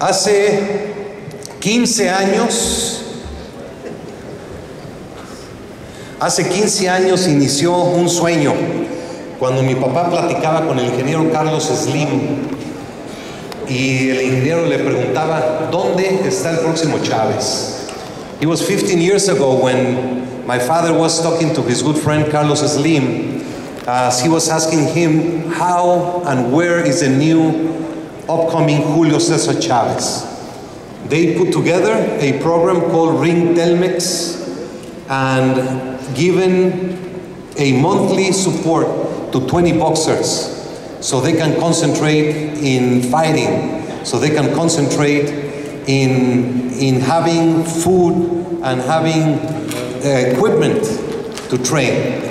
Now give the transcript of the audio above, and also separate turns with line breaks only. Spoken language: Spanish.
Hace 15 años, hace 15 años inició un sueño cuando mi papá platicaba con el ingeniero Carlos Slim y el ingeniero le preguntaba, ¿dónde está el próximo Chávez? It was 15 years ago when my father was talking to his good friend Carlos Slim as he was asking him how and where is the new upcoming Julio Cesar Chavez. They put together a program called Ring Telmex and given a monthly support to 20 boxers so they can concentrate in fighting, so they can concentrate in, in having food and having uh, equipment to train.